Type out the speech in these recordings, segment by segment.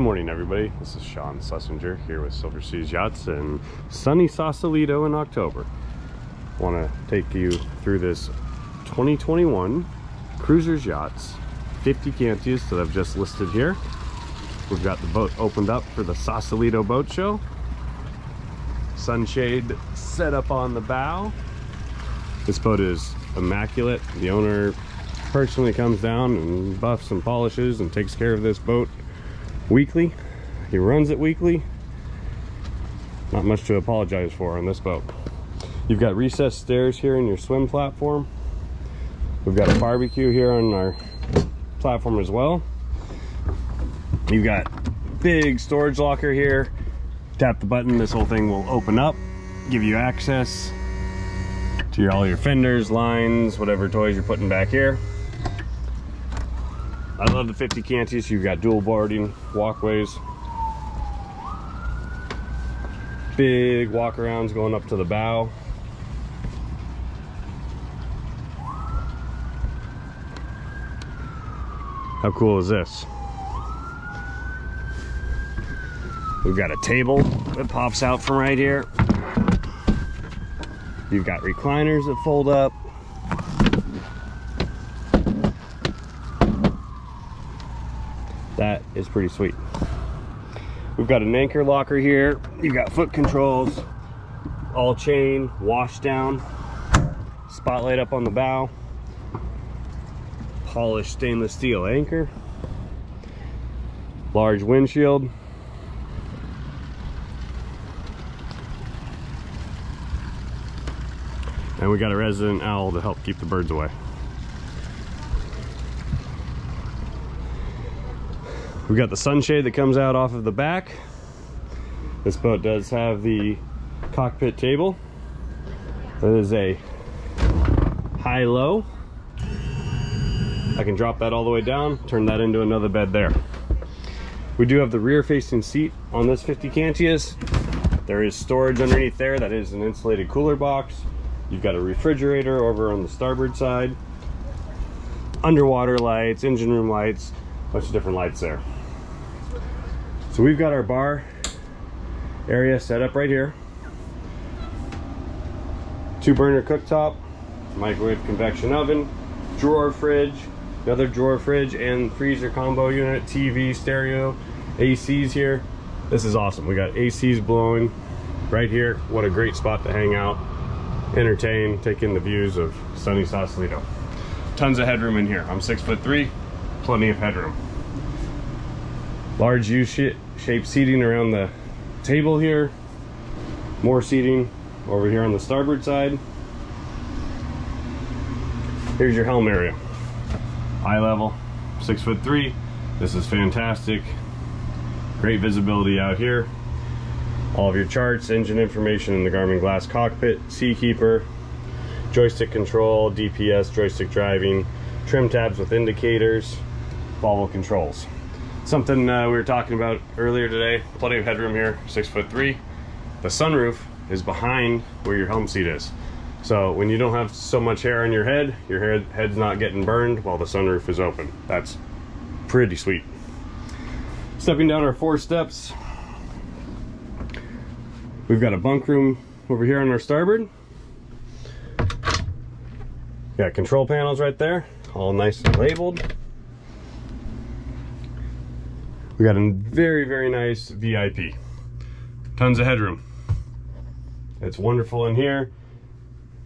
Good morning, everybody. This is Sean Schlesinger here with Silver Seas Yachts in sunny Sausalito in October. Want to take you through this 2021 Cruisers Yachts 50 Cantius that I've just listed here. We've got the boat opened up for the Sausalito Boat Show. Sunshade set up on the bow. This boat is immaculate. The owner personally comes down and buffs and polishes and takes care of this boat weekly. He runs it weekly. Not much to apologize for on this boat. You've got recessed stairs here in your swim platform. We've got a barbecue here on our platform as well. You've got big storage locker here. Tap the button, this whole thing will open up, give you access to your, all your fenders, lines, whatever toys you're putting back here. I love the 50 Cantius. You've got dual boarding walkways. Big walkarounds going up to the bow. How cool is this? We've got a table that pops out from right here. You've got recliners that fold up. That is pretty sweet. We've got an anchor locker here. You've got foot controls, all chain, wash down, spotlight up on the bow, polished stainless steel anchor, large windshield, and we got a resident owl to help keep the birds away. We've got the sunshade that comes out off of the back. This boat does have the cockpit table. That is a high-low. I can drop that all the way down, turn that into another bed there. We do have the rear-facing seat on this 50 Cantius. There is storage underneath there. That is an insulated cooler box. You've got a refrigerator over on the starboard side. Underwater lights, engine room lights, bunch of different lights there. So we've got our bar area set up right here. Two burner cooktop, microwave convection oven, drawer fridge, another drawer fridge and freezer combo unit, TV, stereo, ACs here. This is awesome. We got ACs blowing right here. What a great spot to hang out, entertain, take in the views of sunny Sausalito. Tons of headroom in here. I'm six foot three, plenty of headroom large U-shaped seating around the table here. More seating over here on the starboard side. Here's your helm area. Eye level, six foot three. This is fantastic. Great visibility out here. All of your charts, engine information in the Garmin Glass cockpit, Seakeeper, joystick control, DPS, joystick driving, trim tabs with indicators, Volvo controls something uh, we were talking about earlier today. Plenty of headroom here six foot three. The sunroof is behind where your helm seat is. So when you don't have so much hair on your head your head, head's not getting burned while the sunroof is open. That's pretty sweet. Stepping down our four steps we've got a bunk room over here on our starboard. Got control panels right there all nice and labeled we got a very, very nice VIP. Tons of headroom. It's wonderful in here.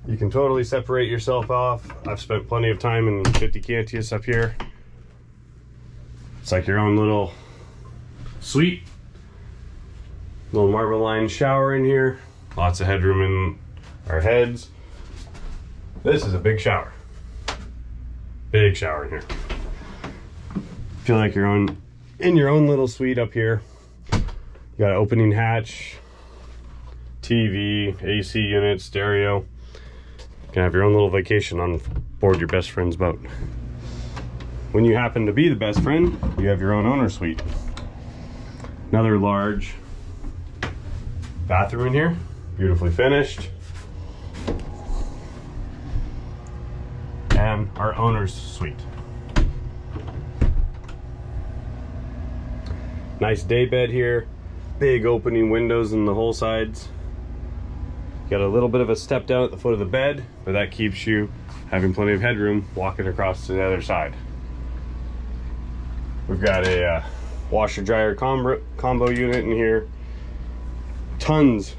You can totally separate yourself off. I've spent plenty of time in 50 Cantius up here. It's like your own little suite. Little marble lined shower in here. Lots of headroom in our heads. This is a big shower. Big shower in here. Feel like your own in your own little suite up here. You got an opening hatch, TV, AC unit, stereo. You can have your own little vacation on board your best friend's boat. When you happen to be the best friend, you have your own owner suite. Another large bathroom in here, beautifully finished. And our owner's suite. Nice day bed here. Big opening windows in the whole sides. Got a little bit of a step down at the foot of the bed, but that keeps you having plenty of headroom walking across to the other side. We've got a uh, washer dryer combo, combo unit in here. Tons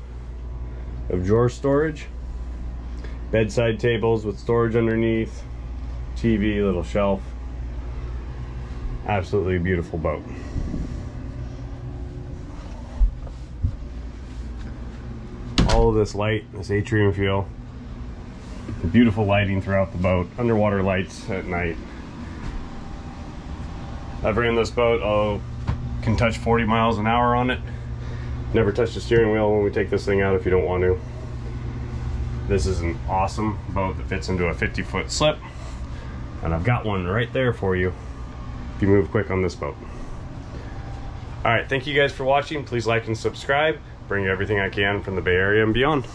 of drawer storage. Bedside tables with storage underneath. TV, little shelf. Absolutely beautiful boat. All of this light, this atrium feel. Beautiful lighting throughout the boat. Underwater lights at night. I've ran this boat, oh, can touch 40 miles an hour on it. Never touch the steering wheel when we take this thing out if you don't want to. This is an awesome boat that fits into a 50 foot slip. And I've got one right there for you if you move quick on this boat. All right, thank you guys for watching. Please like and subscribe. Bring you everything I can from the Bay Area and beyond.